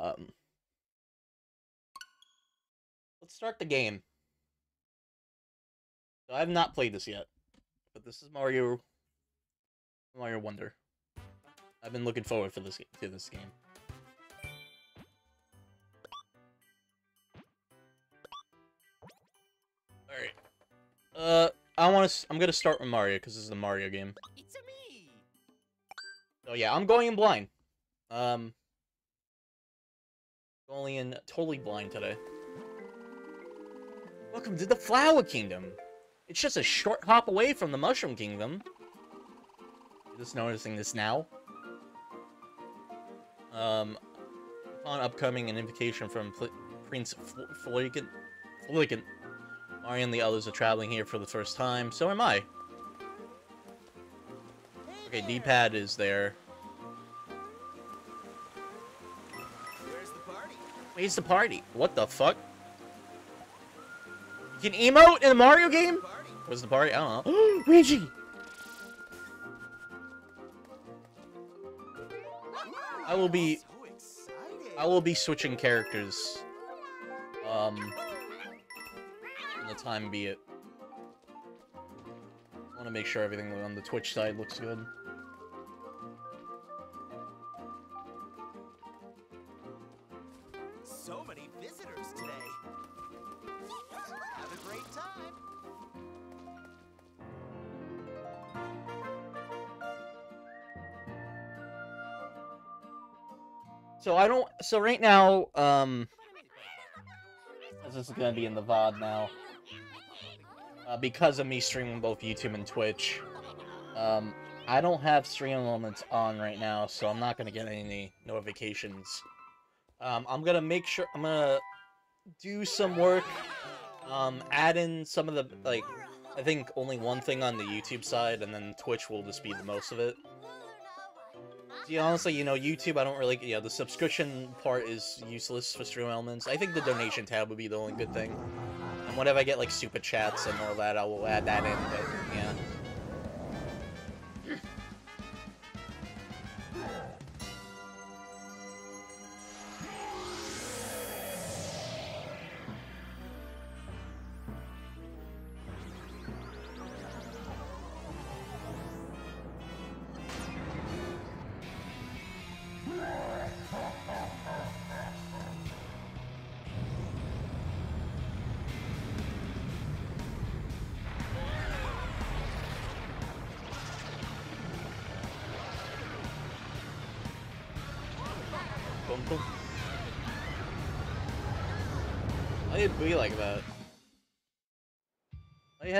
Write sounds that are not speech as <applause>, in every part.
Um, let's start the game. So I have not played this yet, but this is Mario Mario Wonder. I've been looking forward for this to this game. All right. Uh, I want to. I'm gonna start with Mario because this is a Mario game. It's a me. So yeah, I'm going in blind. Um, going in totally blind today. Welcome to the Flower Kingdom. It's just a short hop away from the Mushroom Kingdom. Just noticing this now. Um, upon upcoming an invitation from Pl Prince Florican, Florican, Mario and the others are traveling here for the first time. So am I. Okay, D-pad is there. Where's the party? What the fuck? You can emote in a Mario game? What's the party? I don't know. <gasps> Reggie! I will be- I will be switching characters. Um, when the time be it. I want to make sure everything on the Twitch side looks good. I don't. So right now, um, <laughs> this is gonna be in the VOD now. Uh, because of me streaming both YouTube and Twitch, um, I don't have StreamElements on right now, so I'm not gonna get any notifications. Um, I'm gonna make sure I'm gonna do some work, um, add in some of the like. I think only one thing on the YouTube side, and then Twitch will just be the most of it. See, honestly, you know, YouTube, I don't really, yeah, the subscription part is useless for StreamElements. I think the donation tab would be the only good thing. And whenever I get, like, super chats and all that, I will add that in, but, yeah.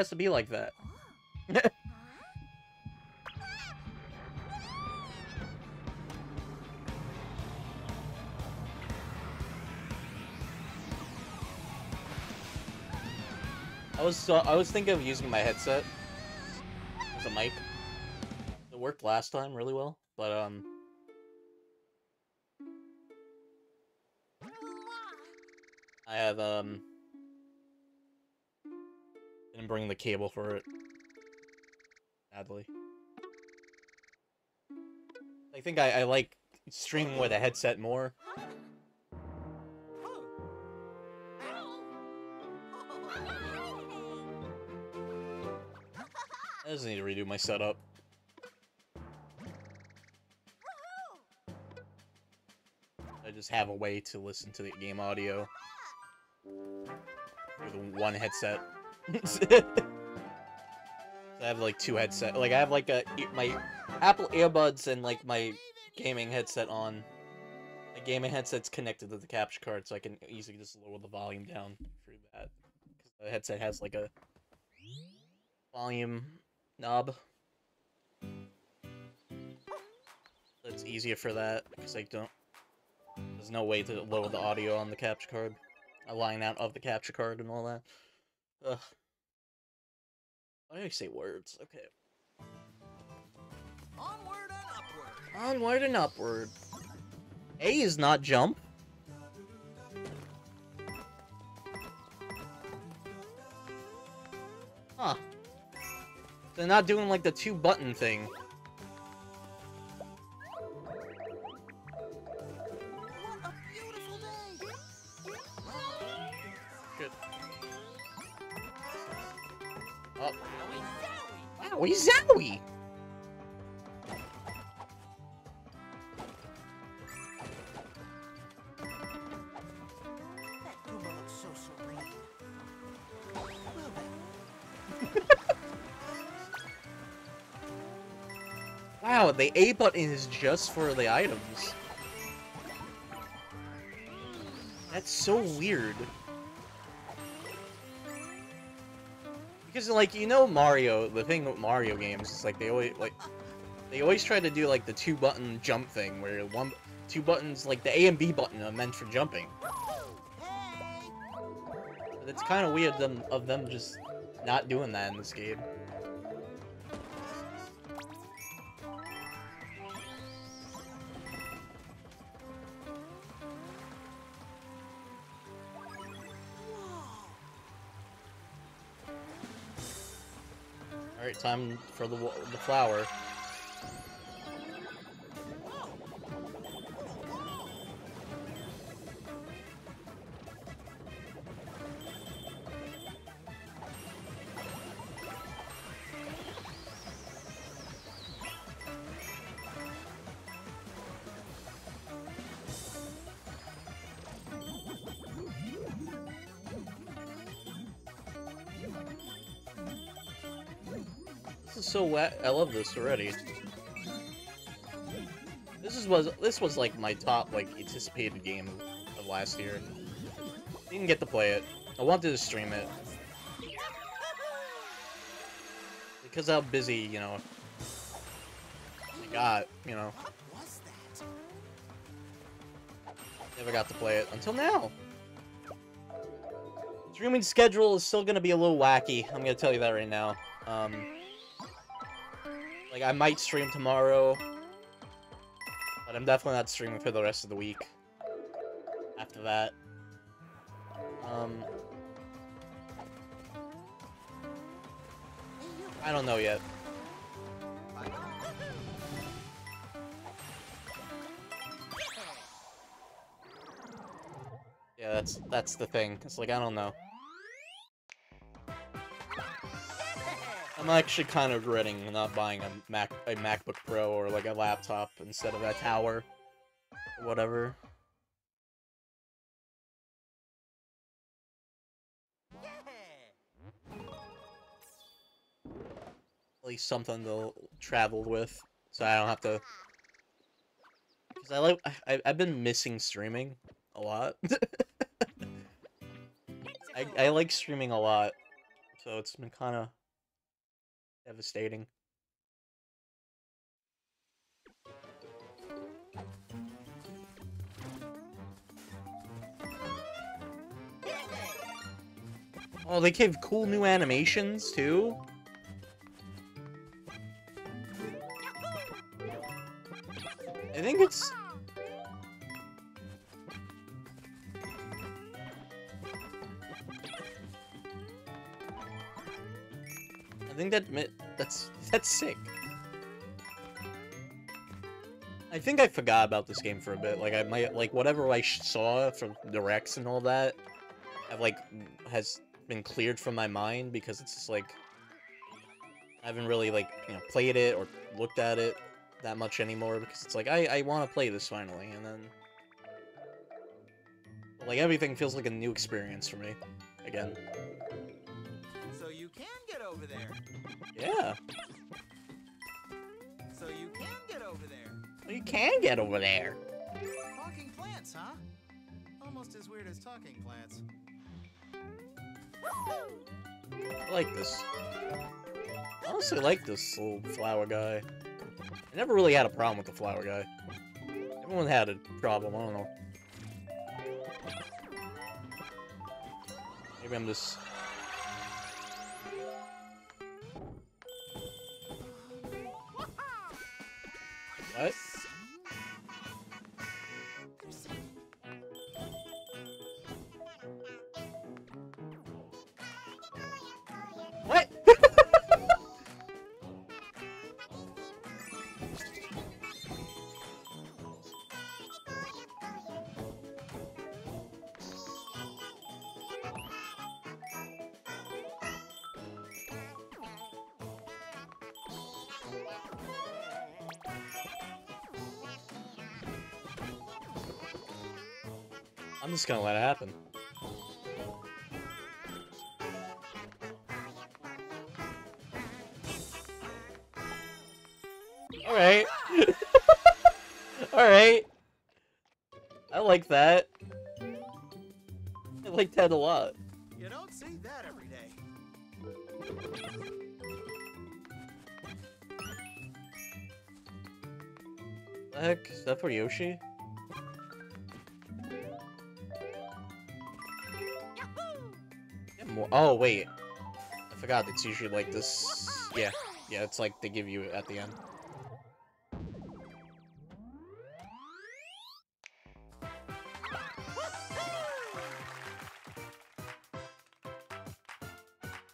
Has to be like that? <laughs> I was so, I was thinking of using my headset as a mic. It worked last time really well, but um I have um bring the cable for it. Sadly. I think I, I like streaming with a headset more. I just need to redo my setup. I just have a way to listen to the game audio with one headset. <laughs> I have like two headset. Like I have like a my Apple earbuds and like my gaming headset on. My gaming headset's connected to the capture card, so I can easily just lower the volume down through that. 'Cause the headset has like a volume knob. It's easier for that because I don't. There's no way to lower the audio on the capture card. A line out of the capture card and all that. Ugh. I say words? Okay. Onward and upward. Onward and upward. A is not jump. Huh. They're not doing like the two button thing. Zowie! Then, <laughs> Wow, the A button is just for the items. That's so weird. Because, like, you know Mario, the thing with Mario games is, like, they always, like, they always try to do, like, the two-button jump thing, where one, two buttons, like, the A and B button are meant for jumping. But it's kind of weird them, of them just not doing that in this game. Time for the, the flower. Is so wet. I love this already. This is was this was like my top like anticipated game of last year. Didn't get to play it. I wanted to stream it because how busy you know I got. You know, never got to play it until now. Streaming schedule is still gonna be a little wacky. I'm gonna tell you that right now. Um, like I might stream tomorrow, but I'm definitely not streaming for the rest of the week. After that, um, I don't know yet. Yeah, that's that's the thing. It's like I don't know. I'm actually kind of regretting not buying a Mac a MacBook Pro or like a laptop instead of a tower whatever. At least something to travel with, so I don't have to. Because I like I I've been missing streaming a lot. <laughs> I I like streaming a lot, so it's been kind of devastating. Oh, they gave cool new animations too. I think it's. I think that that's that's sick. I think I forgot about this game for a bit. Like I might like whatever I saw from the directs and all that, have like has been cleared from my mind because it's just like I haven't really like you know played it or looked at it that much anymore because it's like I I want to play this finally and then like everything feels like a new experience for me again. Over there. Yeah, So you can get over there. well, you can get over there. Talking plants, huh? Almost as weird as talking plants. I like this. I honestly like this little flower guy. I never really had a problem with the flower guy. Everyone had a problem, I don't know. Maybe I'm just... just gonna let it happen. Alright. <laughs> Alright. I like that. I like that a lot. You don't see that every day. The heck? Is that for Yoshi? More- Oh, wait. I forgot it's usually like this. Yeah. Yeah, it's like they give you at the end.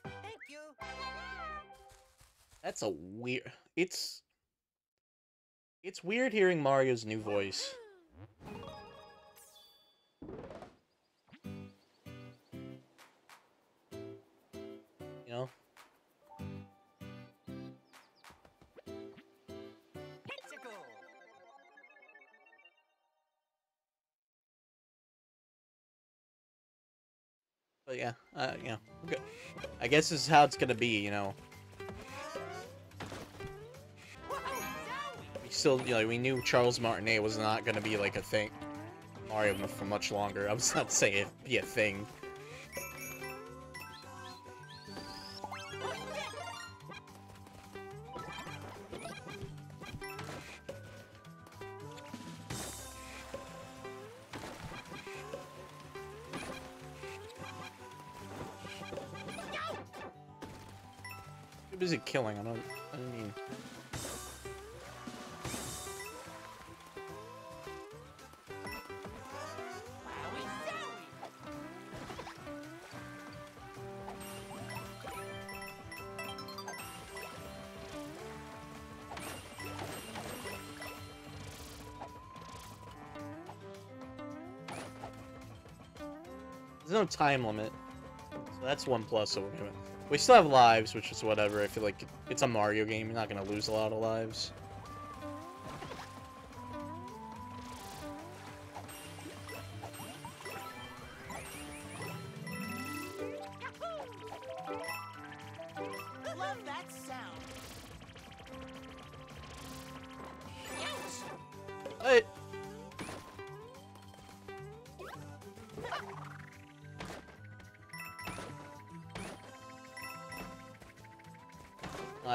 Thank you. That's a weird. It's. It's weird hearing Mario's new voice. Uh, you know, okay. I guess this is how it's gonna be, you know. We still, you know, we knew Charles Martinet was not gonna be like a thing, Mario for much longer. I was not saying it'd be a thing. Time limit. So that's one plus over here. We still have lives, which is whatever. I feel like it's a Mario game. You're not gonna lose a lot of lives.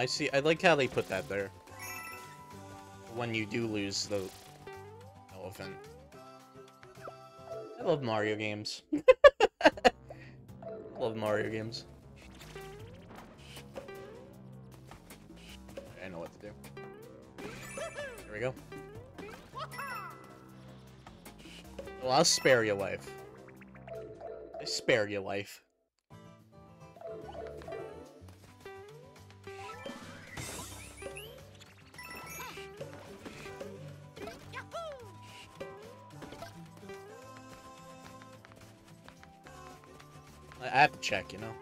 I see. I like how they put that there. When you do lose the elephant. I love Mario games. <laughs> love Mario games. I know what to do. There we go. Well, I'll spare your life. I spare your life. Check, you know.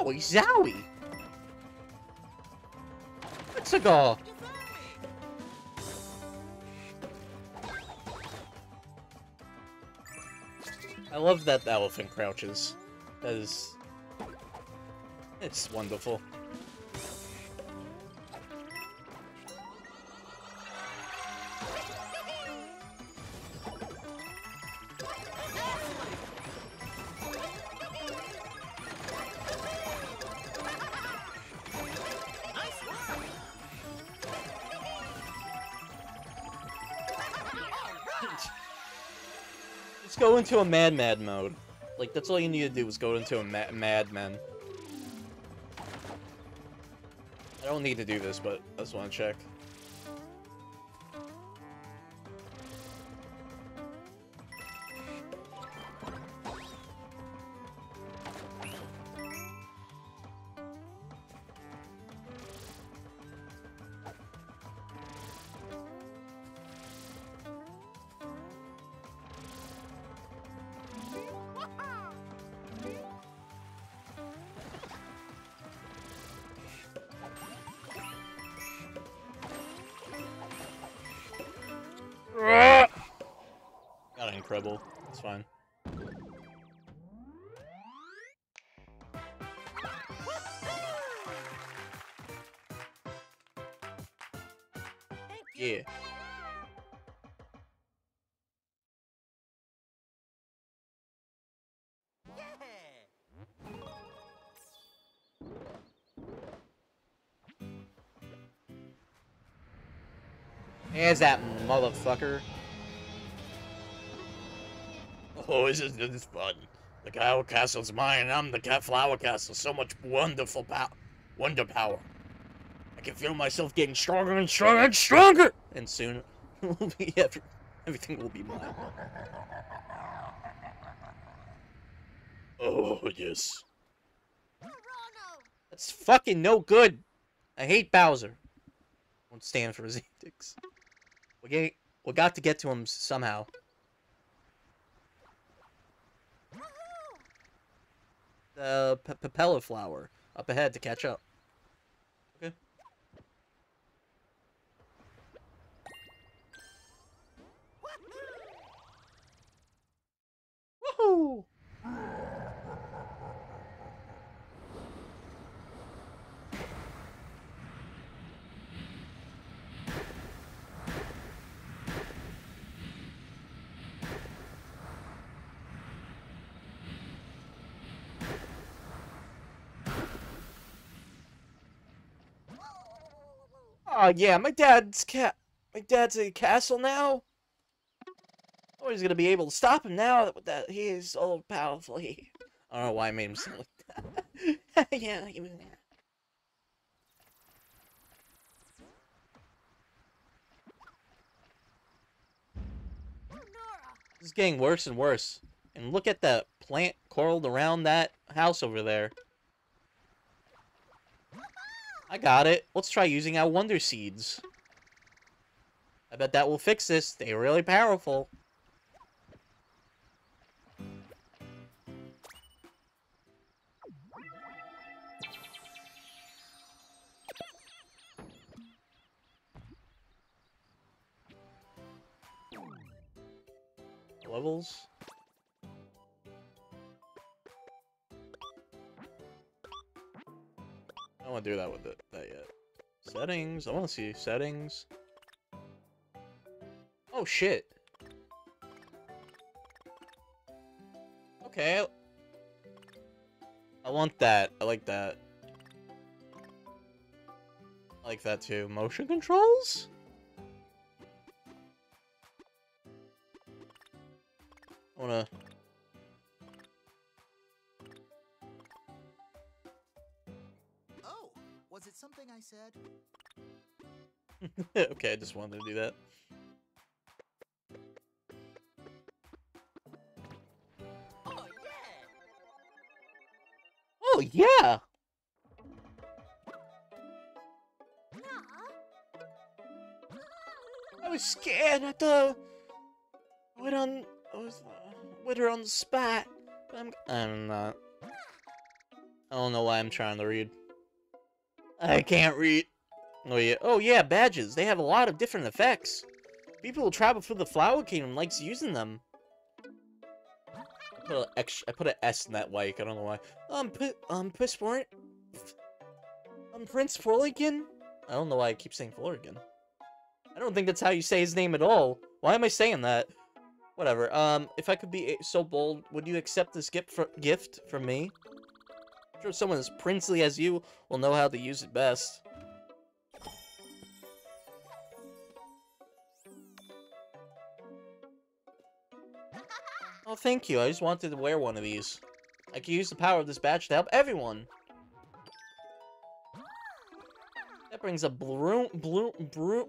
Wowie zowie! Let's go! I love that the elephant crouches. That is... It's wonderful. Into a mad mad mode. Like, that's all you need to do is go into a ma madman. I don't need to do this, but I just want to check. Got incredible. It's fine. Thank you. Yeah. Yeah. There's that motherfucker. Oh, isn't this fun? The Cow Castle's mine, and I'm the Cat Flower Castle. So much wonderful power, wonder power. I can feel myself getting stronger and stronger and stronger. And soon, <laughs> will be every, everything will be mine. Oh yes, that's fucking no good. I hate Bowser. Won't stand for his <laughs> antics. We get, we got to get to him somehow. Woohoo. The Papella flower up ahead to catch up. Okay. Woohoo! Oh yeah, my dad's cat. My dad's a castle now. Oh, he's gonna be able to stop him now that that he is all powerful. He. <laughs> I don't know why I made him sound like that. <laughs> yeah, he was. Is getting worse and worse. And look at that plant coiled around that house over there. I got it. Let's try using our Wonder Seeds. I bet that will fix this. They're really powerful. Levels? I don't want to do that with it that yet. Settings. I want to see settings. Oh shit. Okay. I want that. I like that. I like that too. Motion controls? I wanna. Oh, said? <laughs> okay, I just wanted to do that. Oh yeah. Oh yeah. I was scared. I thought I went on. I was uh, with her on the spot. But I'm. I'm not. I don't know why I'm trying to read. I can't read. Oh yeah. Oh yeah. Badges. They have a lot of different effects. People who travel through the Flower Kingdom likes using them. I put X. I put an S in that like. I don't know why. Um. P um. Prince Um. Prince Florigan. I don't know why I keep saying Florigan. I don't think that's how you say his name at all. Why am I saying that? Whatever. Um, if I could be so bold, would you accept this fr gift from me? I'm sure someone as princely as you will know how to use it best. Oh, thank you. I just wanted to wear one of these. I can use the power of this badge to help everyone. That brings a bloom, bloom, bloom,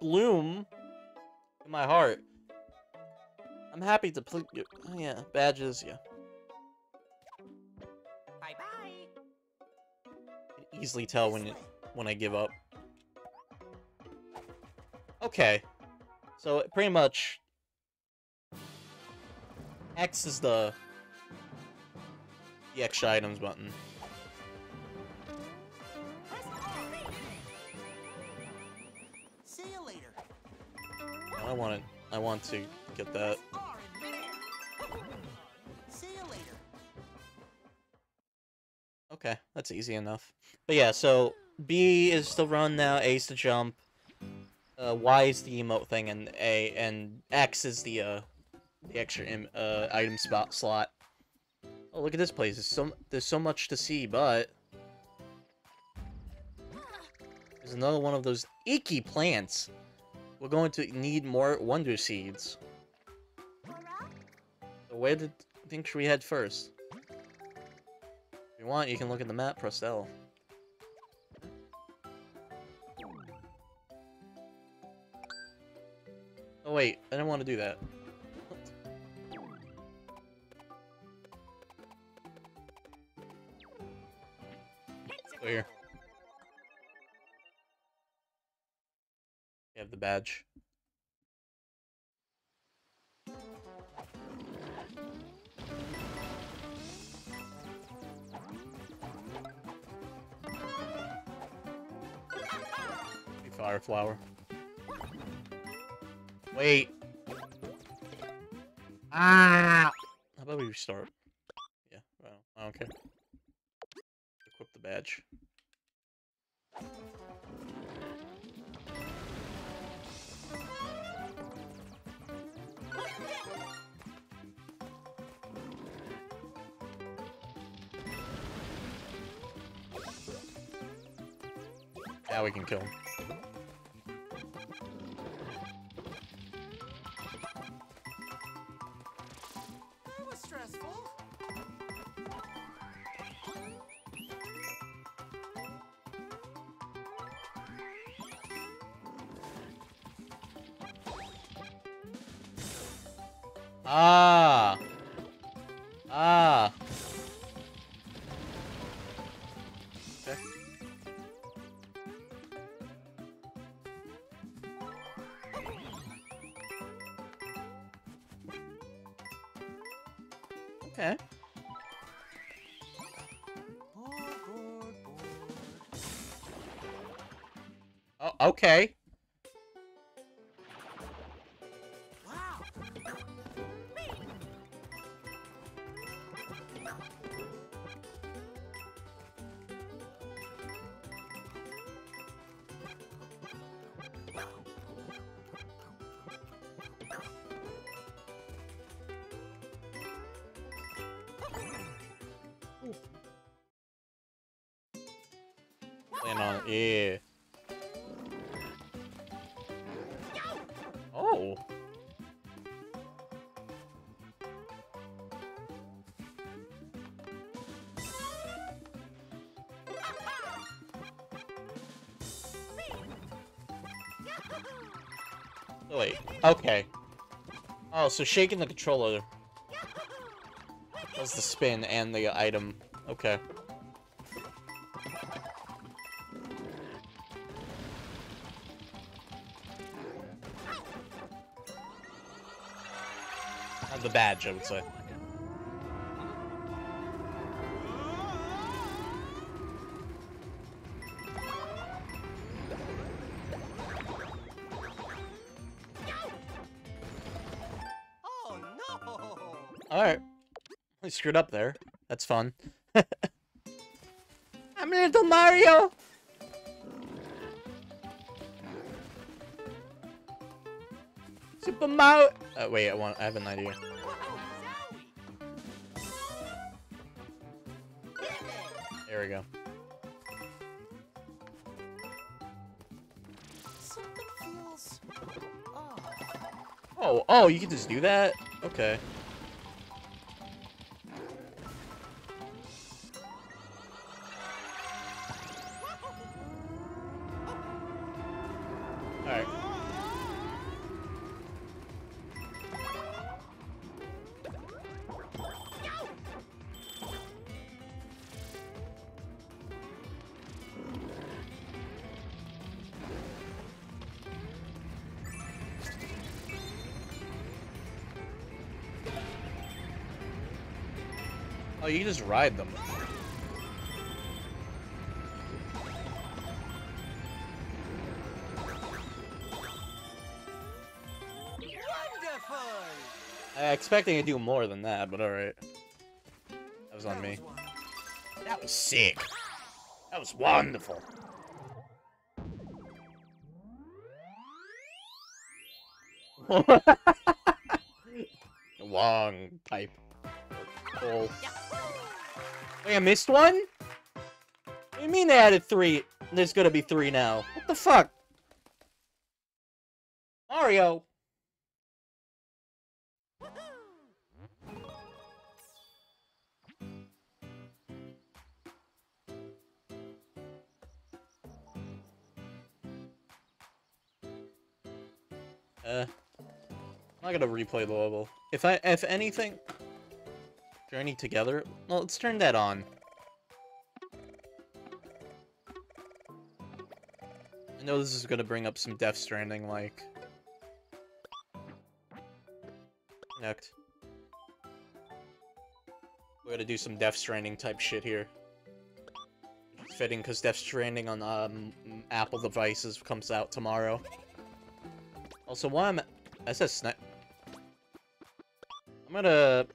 bloom in my heart. I'm happy to please yeah, badges, yeah. Easily tell when it, when I give up. Okay. So, pretty much... X is the... The extra items button. See you later. I want it. I want to get that. Okay, that's easy enough. But yeah, so B is the run now, A is the jump, uh, Y is the emote thing, and A and X is the uh the extra uh item spot slot. Oh, look at this place. There's so there's so much to see, but there's another one of those icky plants. We're going to need more wonder seeds. So where did think should we head first? You want, you can look at the map, press L. Oh wait, I didn't want to do that. Here. You have the badge. Fire flower. Wait. Ah! How about we restart? Yeah, well, I don't care. Equip the badge. Now we can kill him. Okay. Okay. Oh, so shaking the controller does the spin and the item. Okay. The badge, I would say. Screwed up there. That's fun. <laughs> I'm little Mario! Super Mario! Uh, wait, I want. I have an idea. There we go. Something feels off. Oh, oh, you can just do that? Okay. Just ride them. Wonderful. I expecting to do more than that, but alright. That was on me. That was sick. That was wonderful. <laughs> <laughs> I missed one? What do you mean they added three? There's gonna be three now. What the fuck? Mario! Uh, I'm not gonna replay the level. If I, if anything, journey together. Well, let's turn that on. I know this is gonna bring up some Death Stranding like. Connect. We're gonna do some Death Stranding type shit here. Fitting because Death Stranding on um Apple devices comes out tomorrow. Also, why I'm I said snipe. I'm gonna.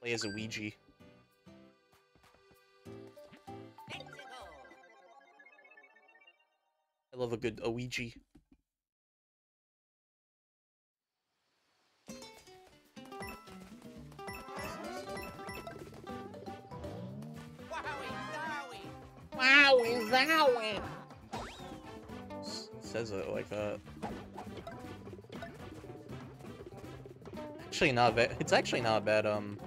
Play as a Luigi. I love a good Luigi. Wowie zowie. Says it like that. Actually not bad. It's actually not bad, um...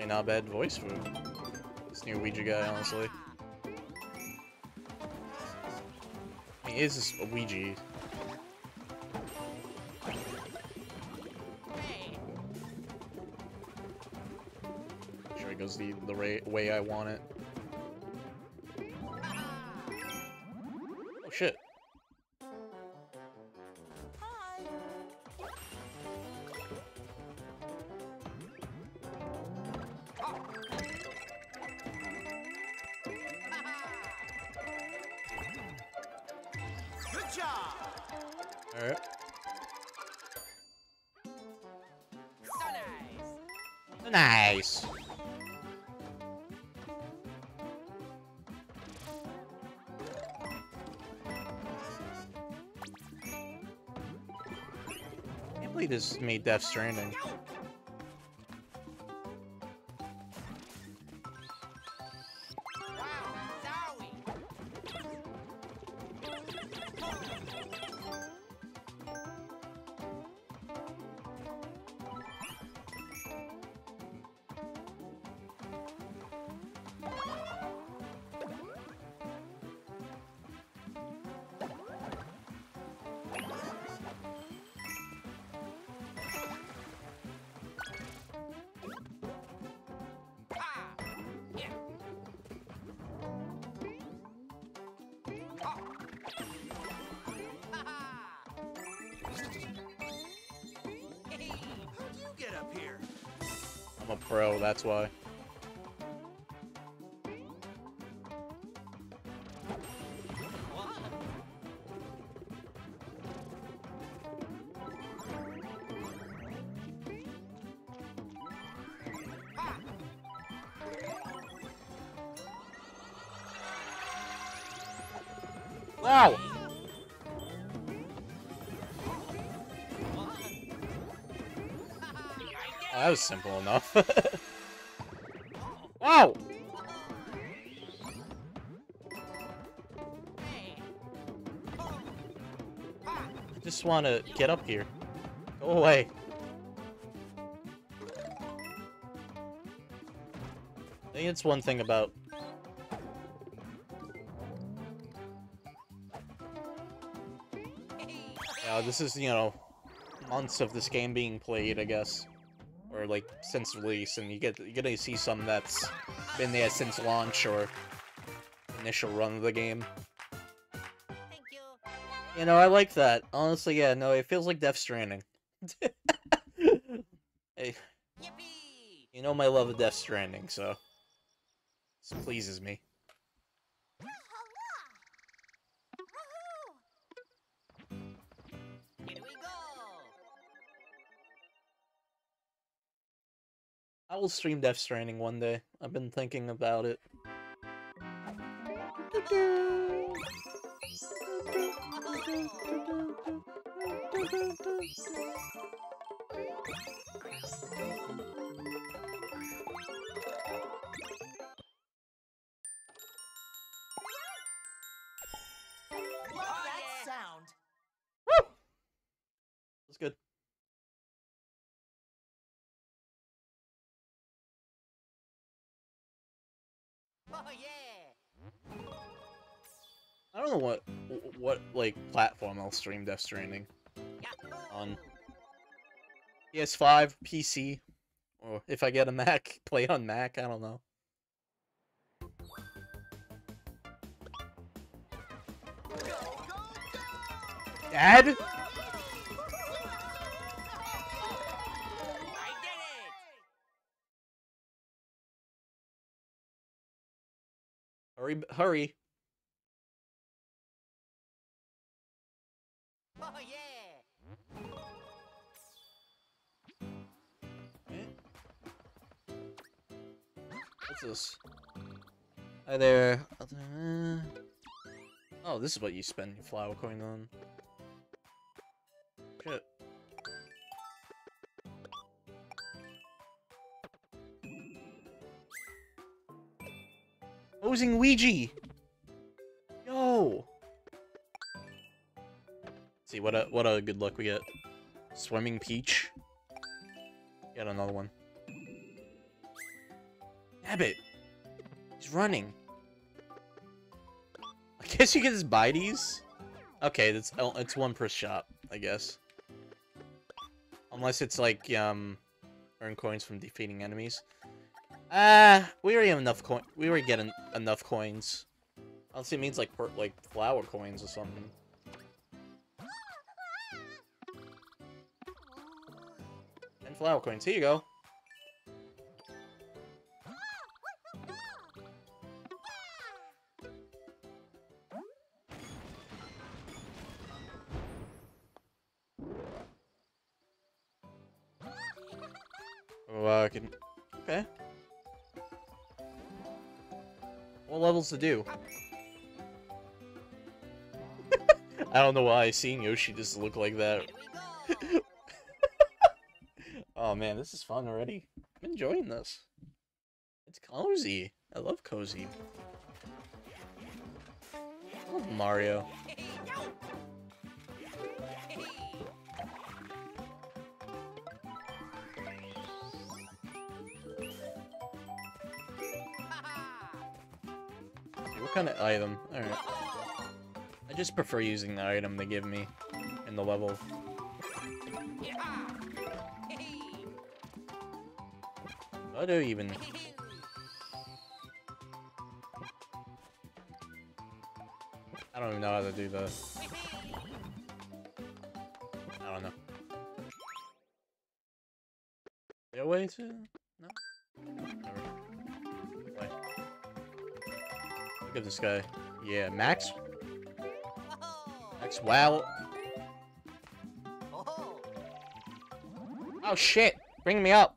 Actually not bad voice for this new Luigi guy, honestly. He is a Luigi. Sure it goes the, the way I want it. I can't believe this made Death Stranding. That's why. Wow! Oh, that was simple enough. <laughs> want to get up here. Go away. I think it's one thing about... Yeah, this is, you know, months of this game being played, I guess. Or, like, since release, and you get you're gonna see some that's been there since launch or initial run of the game. You know, I like that. Honestly, yeah, no, it feels like Death Stranding. <laughs> hey. Yippee! You know my love of Death Stranding, so... This pleases me. I will stream Death Stranding one day. I've been thinking about it. Love I don't know what what like platform I'll stream Death Stranding on. PS5, PC, or if I get a Mac, <laughs> play on Mac. I don't know. Dad? I did it. Hurry, hurry. What's this? Hi there. Oh, this is what you spend your flower coin on. Shit. Posing Luigi! Yo! see what a what a good luck we get. Swimming Peach. Get another one. Abbott! He's running. I guess you can just buy these? Okay, that's oh, it's one per shop, I guess. Unless it's like, um, earn coins from defeating enemies. Ah, we already have enough coin. We already get en enough coins. Unless it means like per like flower coins or something. And flower coins. Here you go. To do? <laughs> I don't know why seeing Yoshi just look like that. Here we go. <laughs> Oh man, this is fun already. I'm enjoying this. It's cozy. I love cozy. I love Mario. What kind of item? Alright. I just prefer using the item they give me in the level. I do even. I don't even know how to do the. I don't know. There a way to? At this guy. Yeah, Max. Max. Wow. Oh. Oh shit! Bring me up.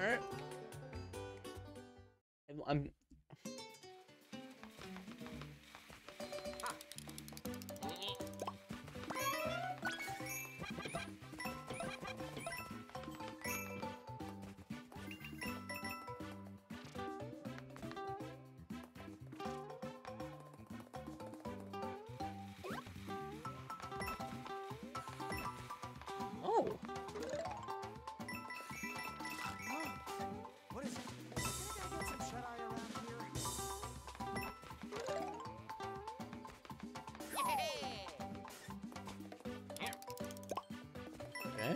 Alright. I'm- Oh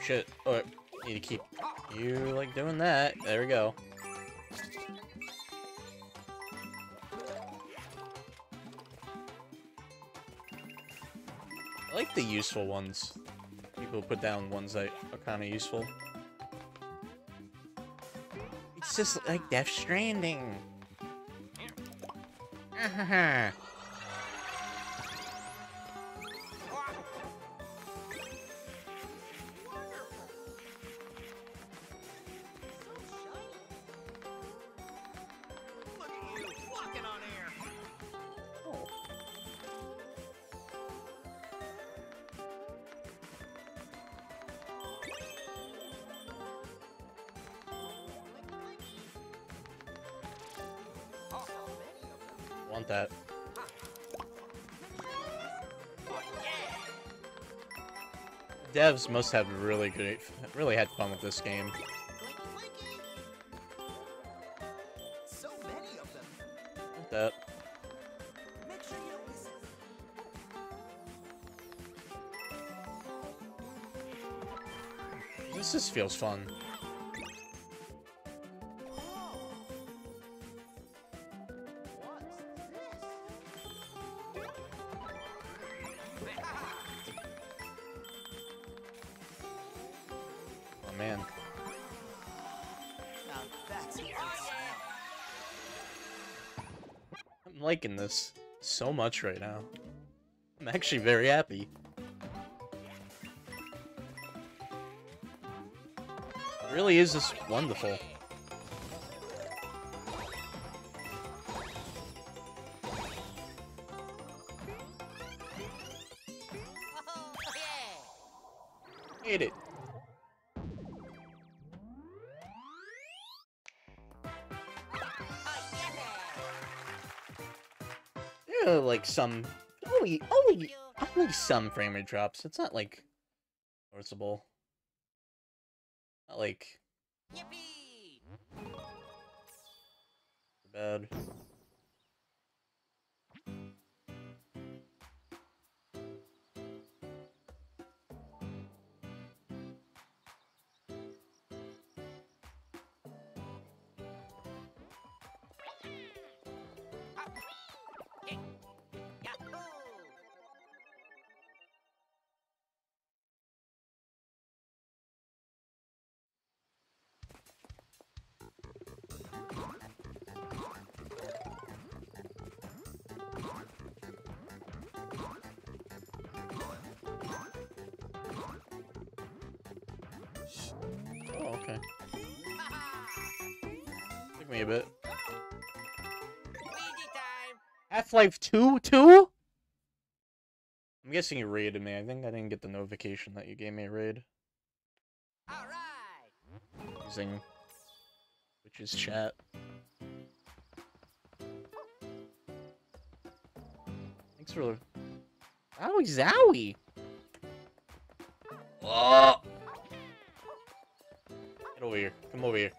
shit. Oh, Need to keep you like doing that. There we go. I like the useful ones. People put down ones that are kind of useful. It's just like Death Stranding. <laughs> <laughs> Devs must have really good, really had fun with this game. So sure. This just feels fun. Liking this so much right now. I'm actually very happy. It really is just wonderful. Some only only only some frame rate drops. It's not like noticeable. Not like Half-Life 2 too? I'm guessing you raided me. I think I didn't get the notification that you gave me a raid. Alright. Using Twitch's chat. Thanks for Owie zowie! Oh! Get over here. Come over here.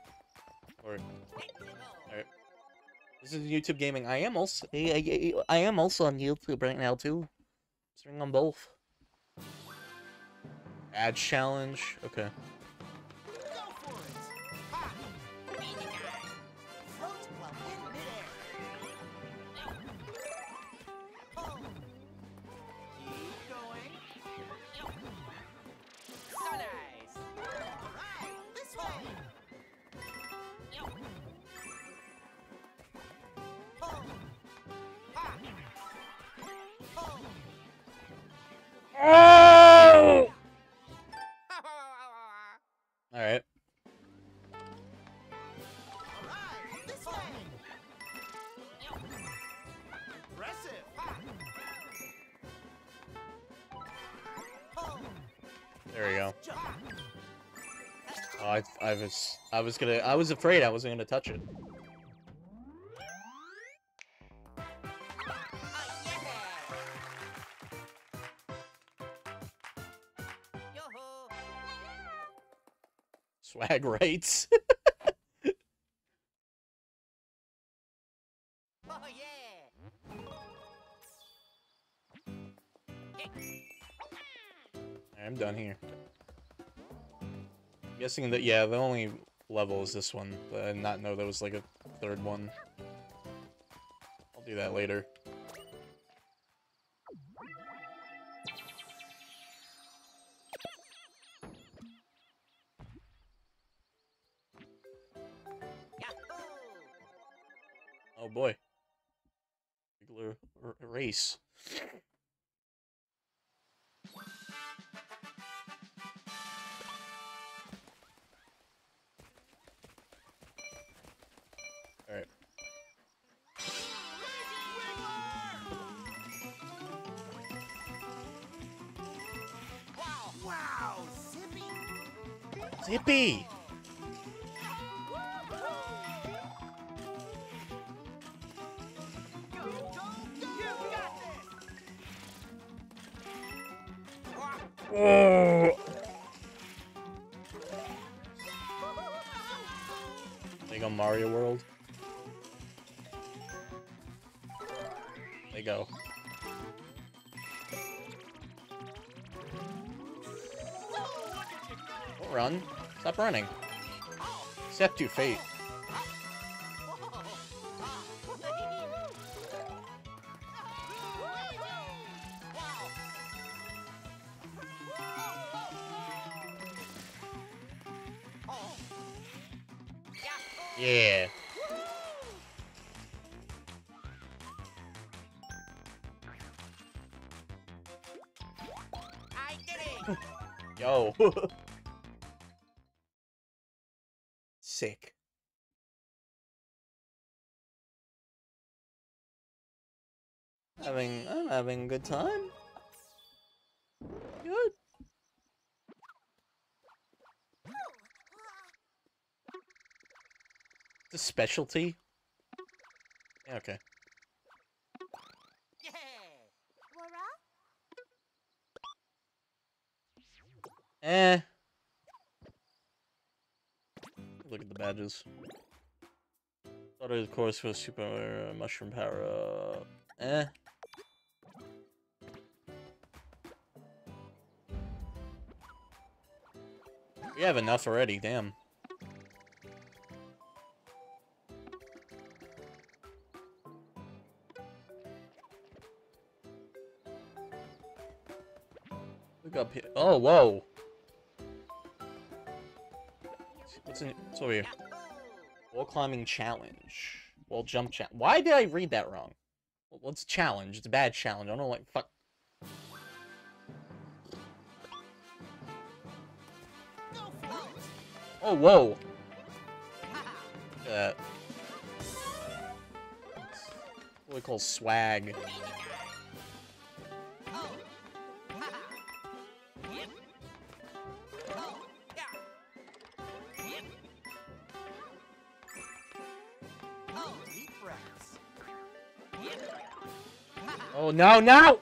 This is YouTube gaming. I am also I, I, I am also on YouTube right now too. Streaming on both. Ads challenge. Okay. I was gonna, I was afraid I wasn't gonna touch it. Swag rights. <laughs> I'm done here. I'm guessing that, yeah, the only level is this one. I did not know there was like a third one. I'll do that later. Zippy! Step to fate. Having, a good time. Good. The specialty? Yeah, okay. Eh. Look at the badges. Started of course for super uh, mushroom power. Uh, eh. We have enough already. Damn. Look up here. Oh, whoa. What's in? What's over here? Wall climbing challenge. Wall jump challenge. Why did I read that wrong? What's challenge? It's a bad challenge. I don't know, like, fuck. Oh, whoa. That. Uh, what we call swag. Oh, no, no!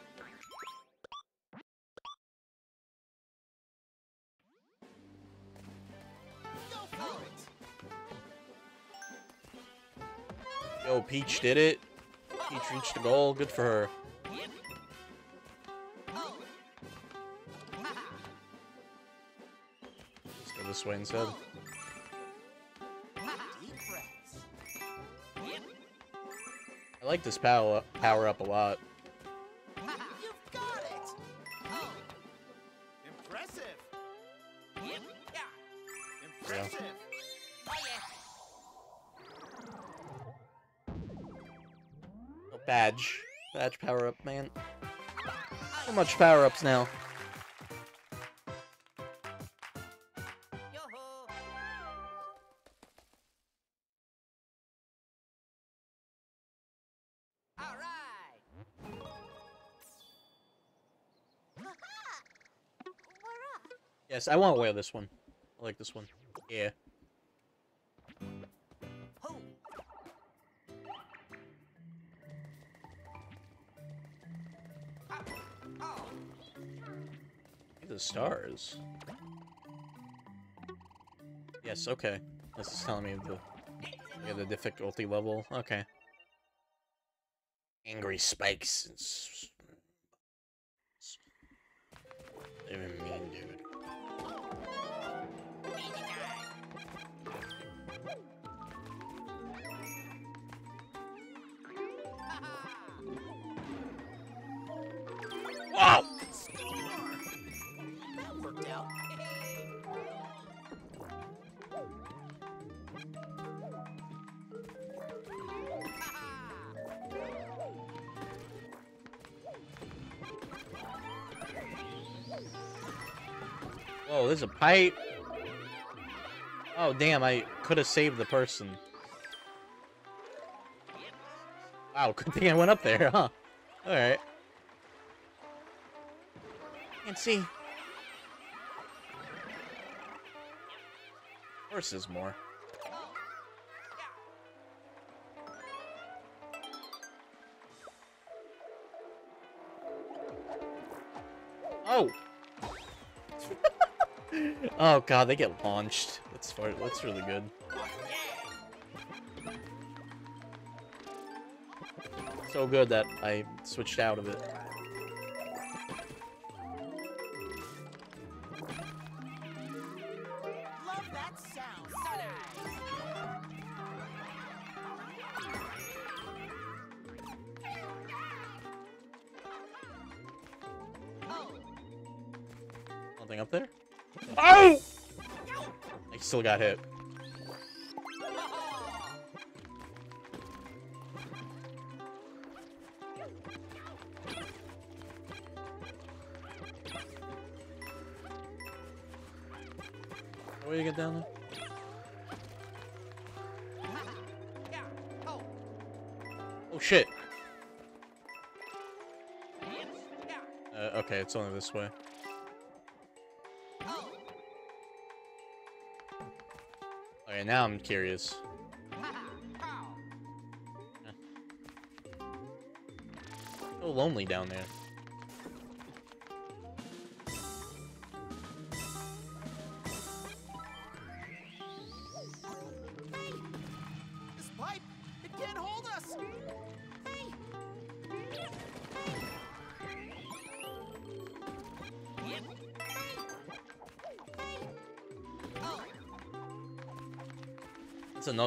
Peach did it. Peach reached the goal. Good for her. Let's go this way instead. I like this power up, power up a lot. Much power ups now. Yo-ho! All right! Yes, I want to wear this one. I like this one. Yeah. Stars. Yes, okay. This is telling me the yeah, the difficulty level. Okay. Angry spikes. and s- s- They even mean, dude. Whoa, there's a pipe. Oh, damn, I could have saved the person. Wow, <laughs> good thing I went up there, huh? Alright. Can't see. There's more. Oh! Oh god, they get launched. That's far, that's really good. So good that I switched out of it. Still got hit. How do you get down there? Oh. Oh shit. Uh, okay, it's only this way. Okay, now I'm curious. <laughs> So lonely down there.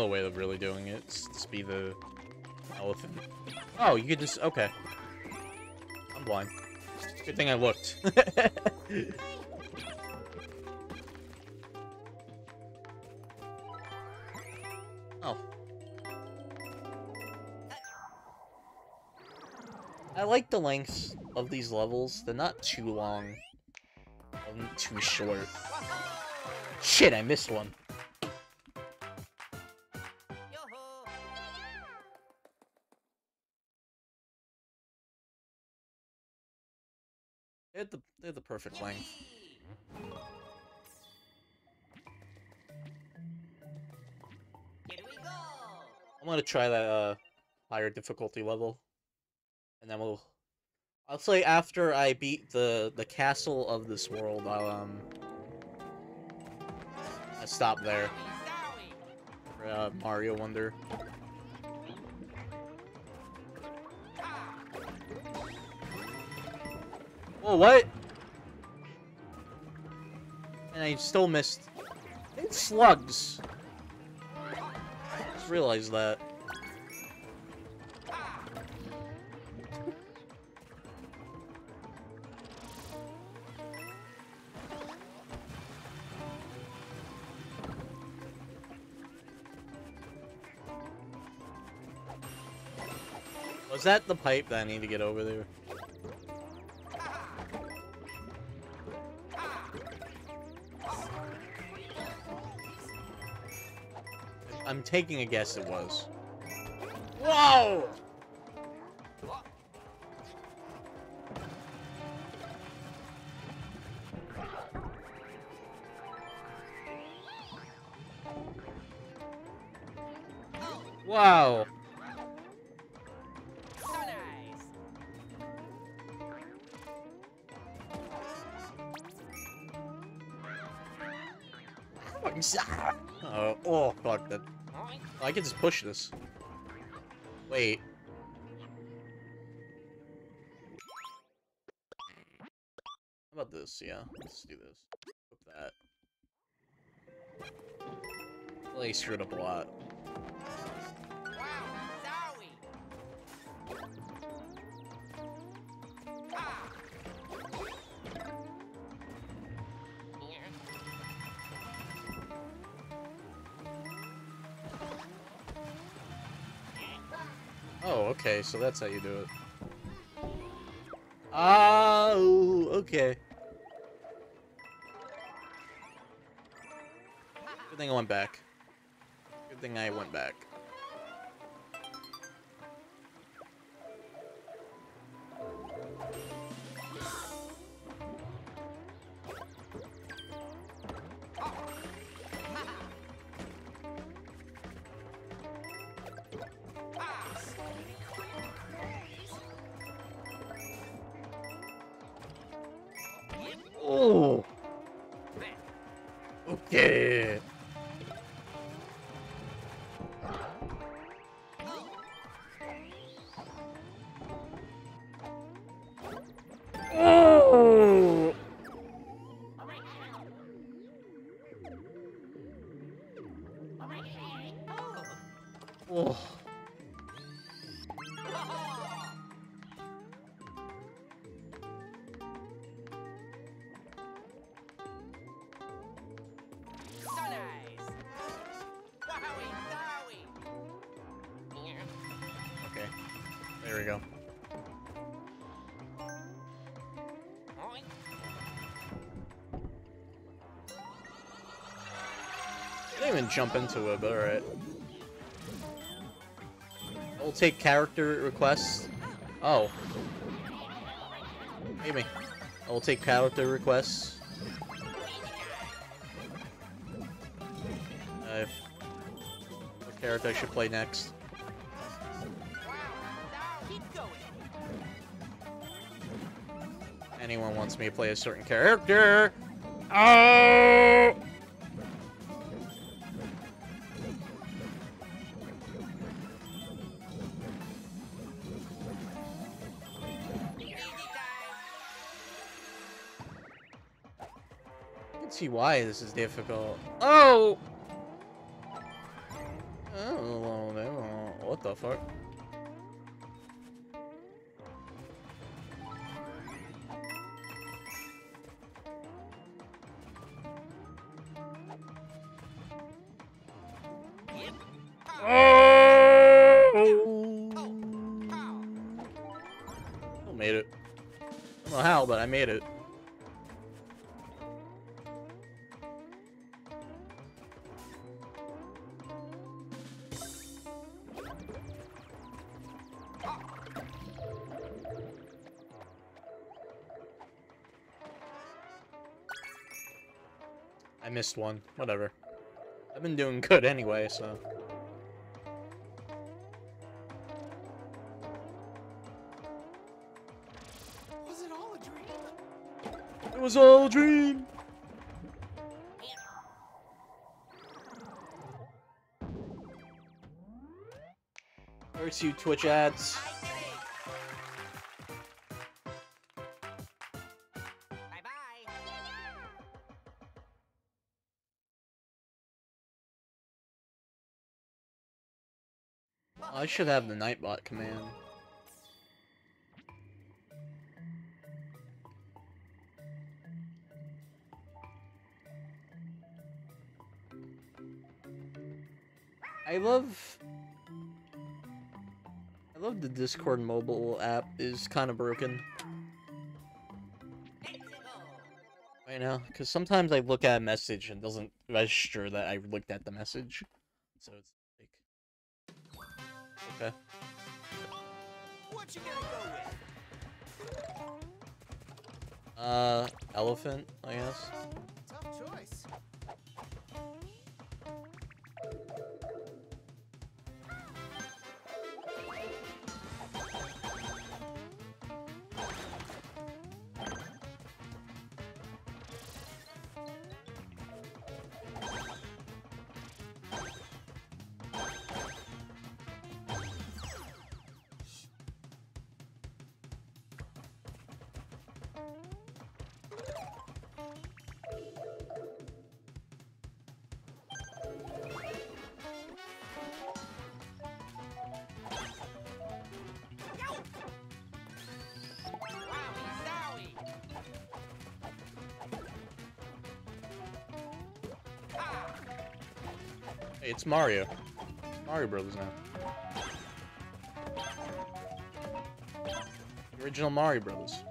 Way of really doing it. Just be the elephant. Oh, you could just okay. I'm blind. Good thing I looked. <laughs> oh. I like the lengths of these levels. They're not too long. Um, too short. Shit, I missed one. Perfect length. I'm gonna try that uh higher difficulty level, and then we'll. I'll say after I beat the the castle of this world, I'll um. I stop there for uh, Mario Wonder. Whoa, what? And I still missed. It's slugs. Just realized that. Was that the pipe that I need to get over there? I'm taking a guess it was. Whoa! I can just push this. Wait. How about this? Yeah, let's do this. Flip that. He screwed up a lot. So that's how you do it. Oh, okay. Oh. Okay. There we go. I didn't even jump into it, but alright. I'll take character requests. Oh. Maybe. I will take character requests. Uh, what character I should play next? Anyone wants me to play a certain character? Oh! Why this is difficult. Oh! Oh. What the fuck? I one. Whatever. I've been doing good anyway, so. Was it all a dream? It was all a dream! Curse you, Twitch ads. I should have the Nightbot command. I love... I love the Discord mobile app is kind of broken right now. Because sometimes I look at a message and doesn't register that I looked at the message. So it's. Okay. What you gonna go with? Uh, elephant, I guess. It's Mario. Mario Brothers now. The original Mario Brothers.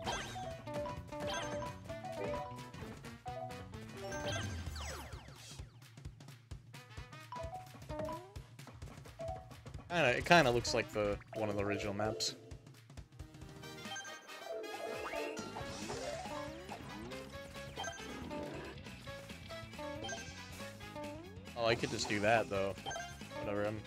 Kinda, it kinda looks like the one of the original maps. I could just do that though. Whatever. I'm...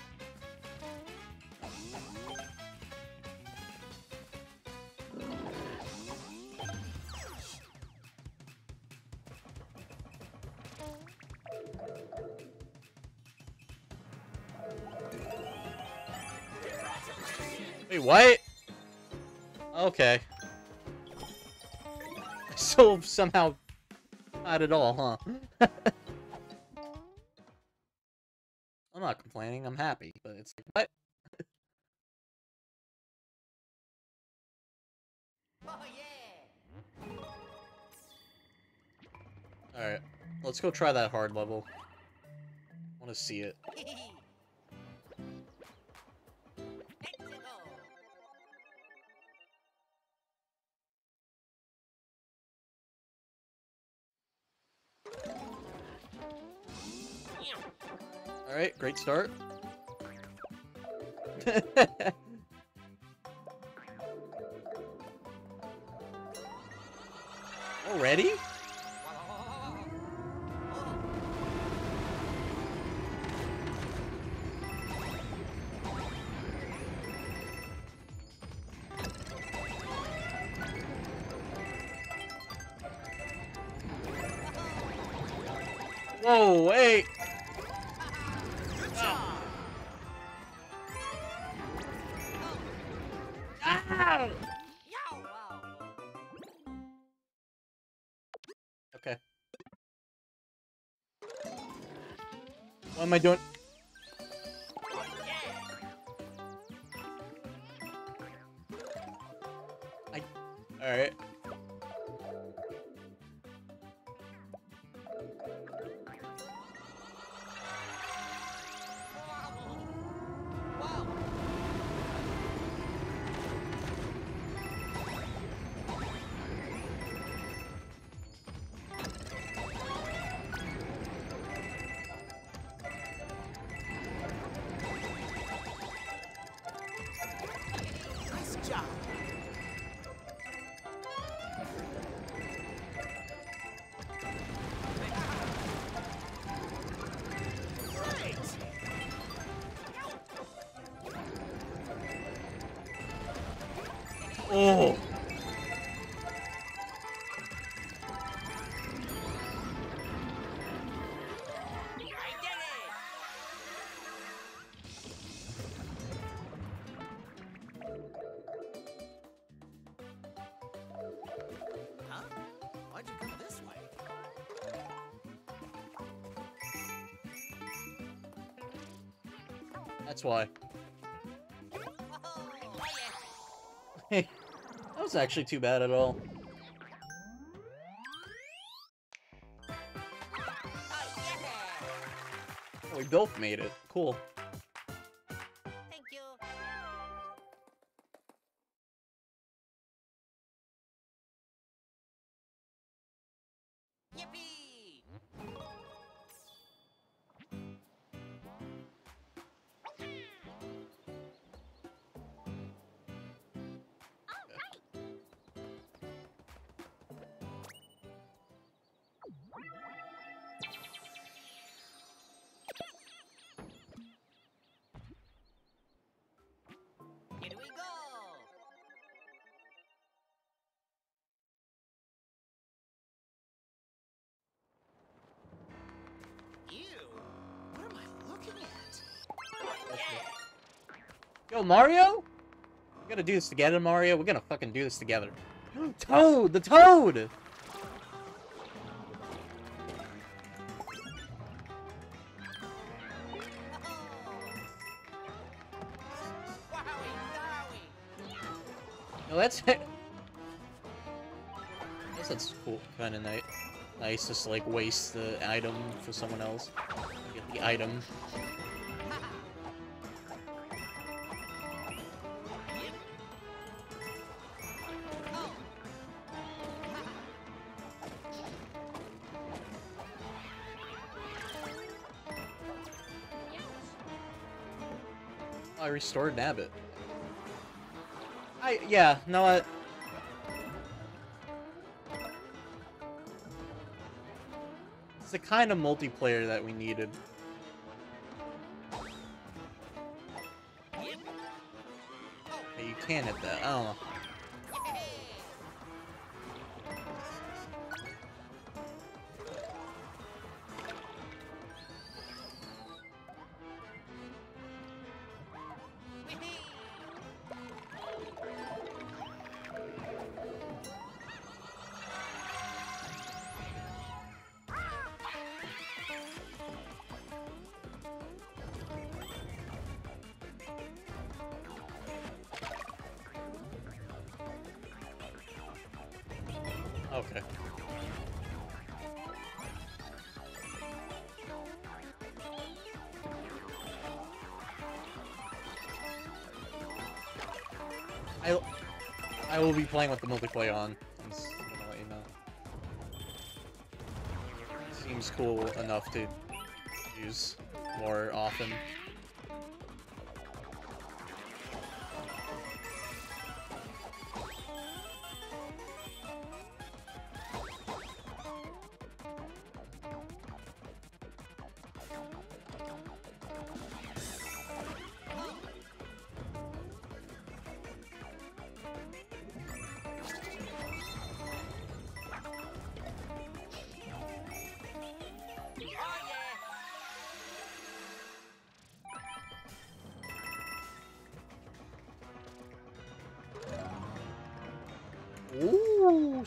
Wait, what? Okay. <laughs> So somehow not at all, huh? It's like, what? Oh yeah! Alright, let's go try that hard level. I want to see it. <laughs> Alright, great start. Am I doing? That's why. Hey, <laughs> that was actually too bad at all. Oh, we both made it. Cool. Mario? We gotta do this together, Mario. We're gonna fucking do this together. <gasps> Toad! The Toad! No, that's. <laughs> I guess that's cool. Kind of nice. Nice, just like waste the item for someone else. Get the item. Restored Nabbit. I yeah, know what? It's the kind of multiplayer that we needed. Hey, you can hit that. I don't know. Playing with the multiplayer on. I'm just gonna let you know. Seems cool enough to use more often.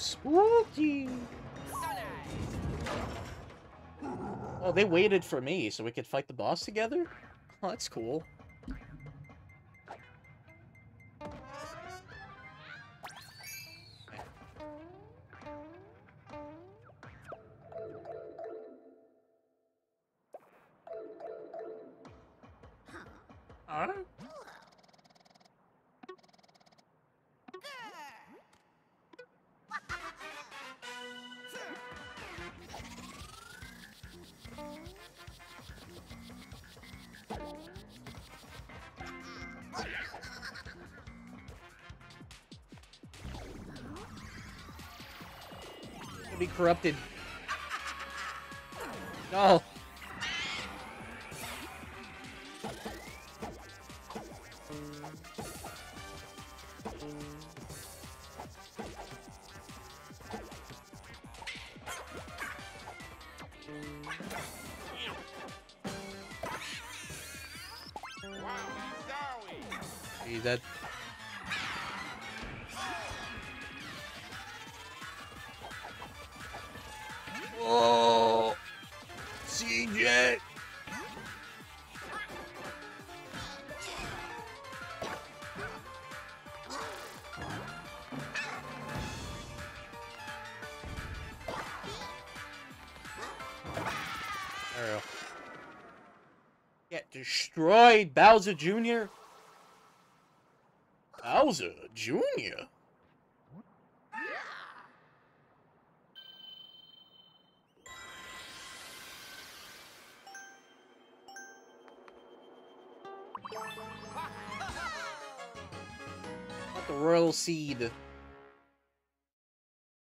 Spooky. Oh, they waited for me so we could fight the boss together? Oh, that's cool. Corrupted. Destroyed, Bowser Jr. Bowser Jr. The royal seed.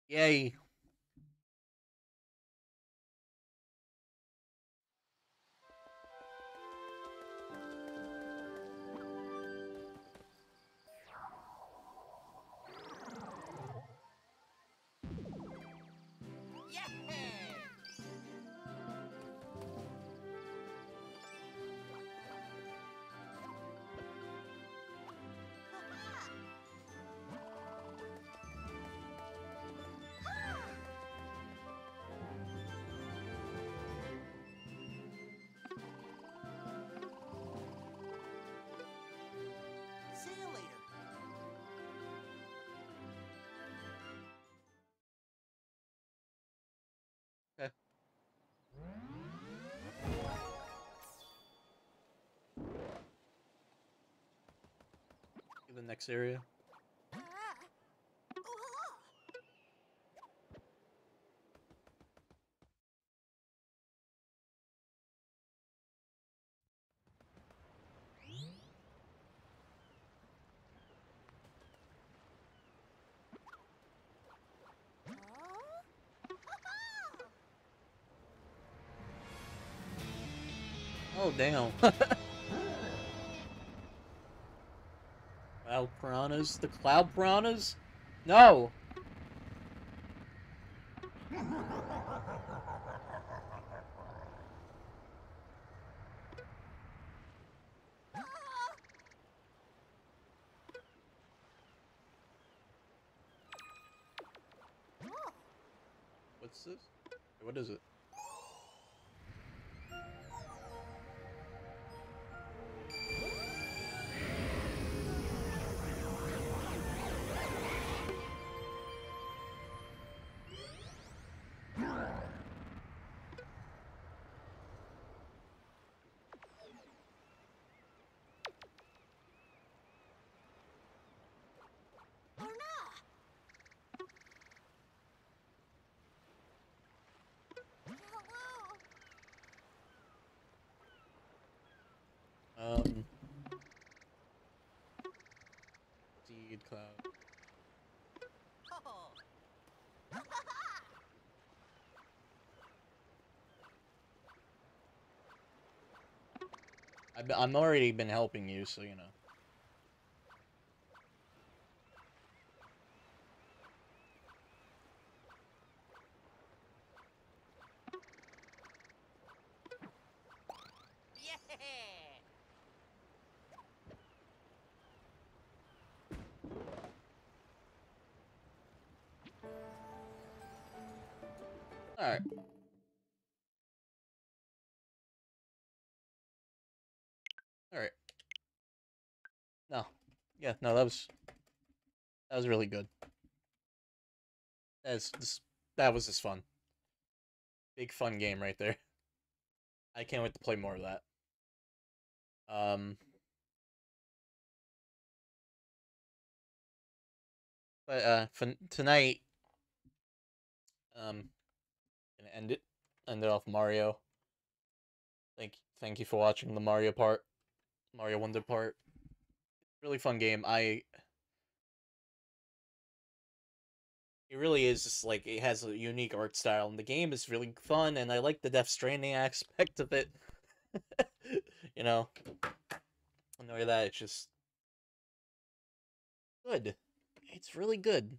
Yay. next area. Oh, damn. <laughs> cloud piranhas? The cloud piranhas? No! What's this? What is it? Um. Cloud. I've I'm already been helping you, so you know. Yeah, no, that was that was really good. That's that was just fun. Big fun game right there. <laughs> I can't wait to play more of that. Um But uh for tonight um gonna end it. End it off Mario. Thank thank you for watching the Mario part. Mario Wonder part. Really fun game. I It really is just like it has a unique art style and the game is really fun and I like the Death Stranding <laughs> aspect of it. <laughs> you know. and I know that it's just good. It's really good.